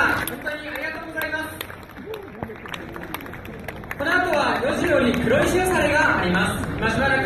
本当にありがとうございます。この後は4時より黒石よされがあります。今しばら